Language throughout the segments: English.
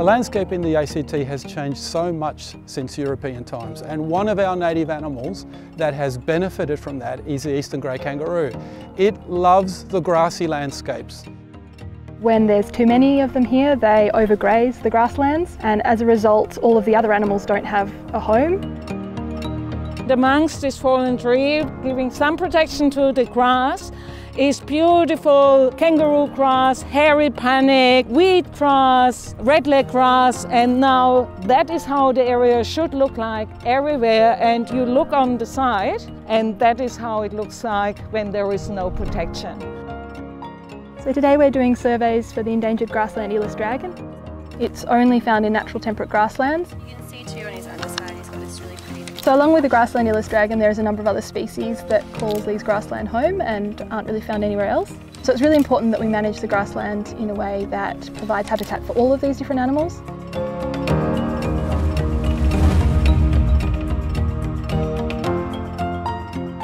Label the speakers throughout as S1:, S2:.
S1: The landscape in the ACT has changed so much since European times and one of our native animals that has benefited from that is the eastern grey kangaroo. It loves the grassy landscapes.
S2: When there's too many of them here, they overgraze the grasslands and as a result all of the other animals don't have a home.
S3: Amongst this fallen tree, giving some protection to the grass, is beautiful kangaroo grass, hairy panic, wheat grass, red leg grass and now that is how the area should look like everywhere and you look on the side and that is how it looks like when there is no protection.
S2: So today we're doing surveys for the endangered grassland earless dragon. It's only found in natural temperate grasslands.
S4: You can see too
S2: So along with the grassland earless dragon, there's a number of other species that calls these grassland home and aren't really found anywhere else. So it's really important that we manage the grassland in a way that provides habitat for all of these different animals.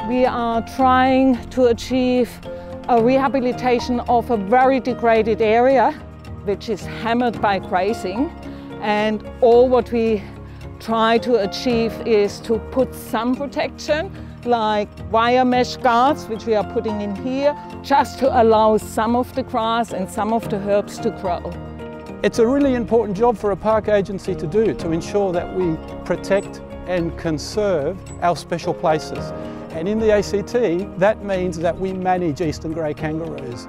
S3: We are trying to achieve a rehabilitation of a very degraded area which is hammered by grazing and all what we try to achieve is to put some protection like wire mesh guards which we are putting in here just to allow some of the grass and some of the herbs to grow.
S1: It's a really important job for a park agency to do to ensure that we protect and conserve our special places. And in the ACT, that means that we manage eastern grey kangaroos.